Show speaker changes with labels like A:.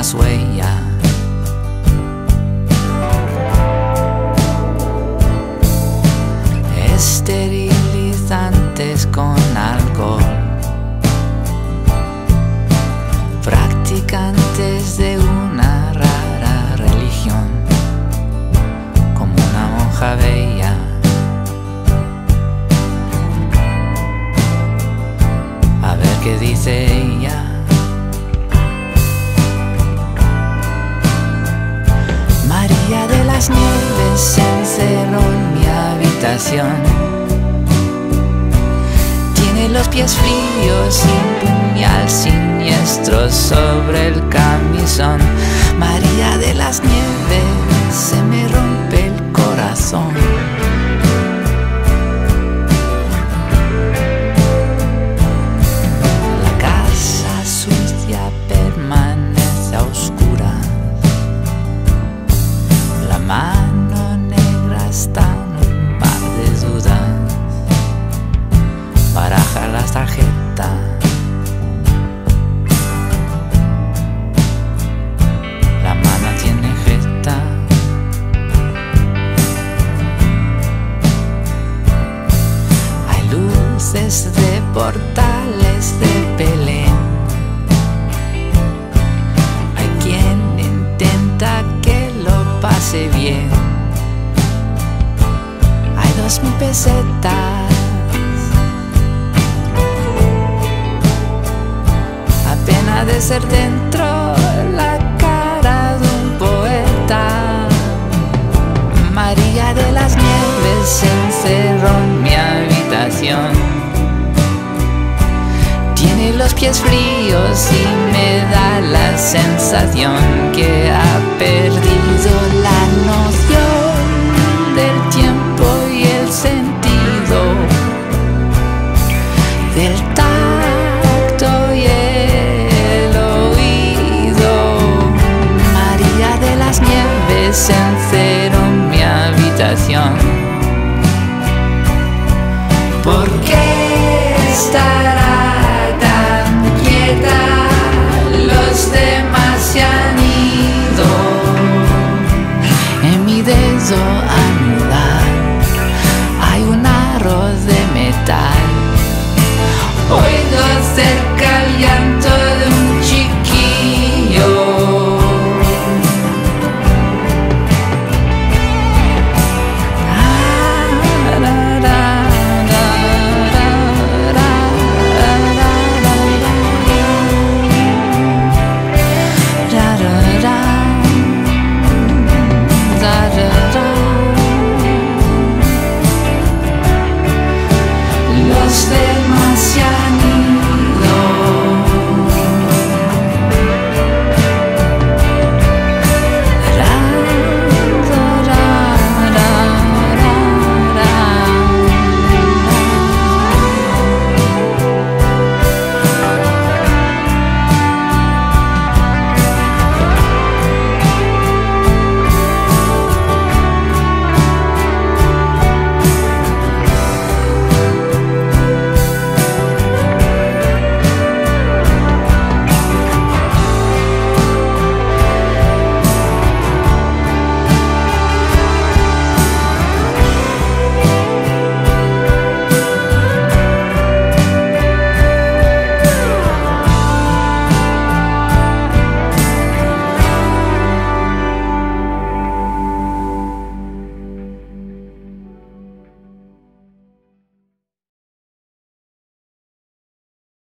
A: las huellas. Esterilizantes con alcohol. Practicantes de una rara religión, como una monja bella. A ver qué dice las Nieves se encerró en mi habitación. Tiene los pies fríos y un puñal siniestro sobre el camisón. Portales de Belén. Hay quien intenta que lo pase bien. Hay dos mil pesetas. Apenas de ser dentro pies fríos y me da la sensación que ha perdido la noción del tiempo y el sentido del tacto y el oído. María de las Nieves encerró en mi habitación. ¿Por qué?